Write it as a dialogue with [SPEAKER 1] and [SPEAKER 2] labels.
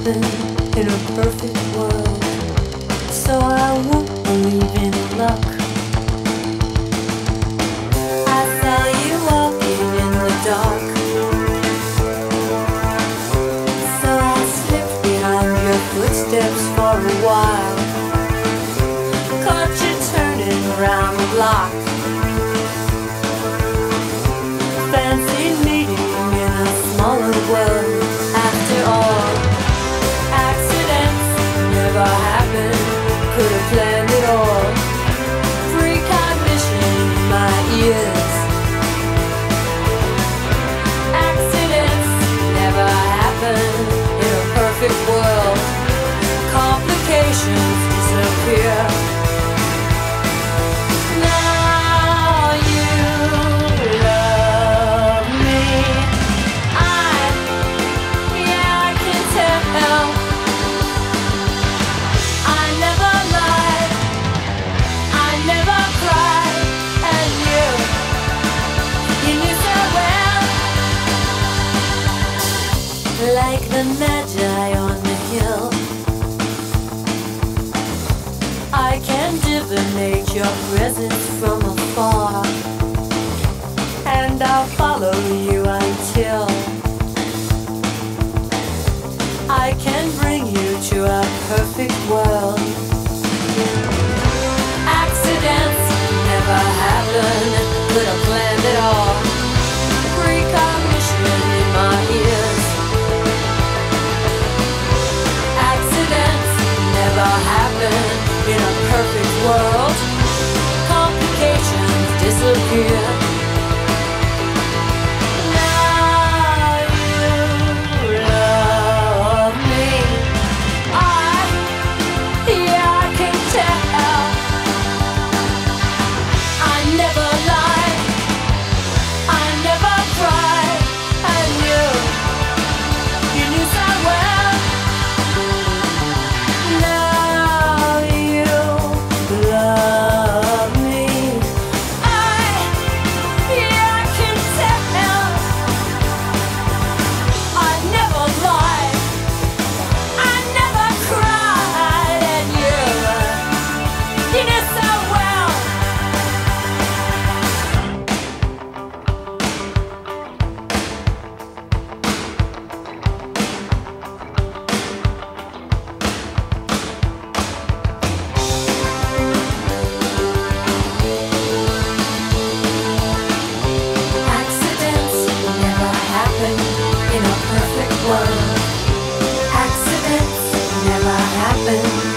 [SPEAKER 1] happen in a perfect world. So I won't believe in luck. I saw you walking in the dark. So I slipped behind your footsteps for a while. the magi on the hill. I can divinate your presence from afar, and I'll follow you until I can bring you to a perfect world. perfect world, complications disappear. happened.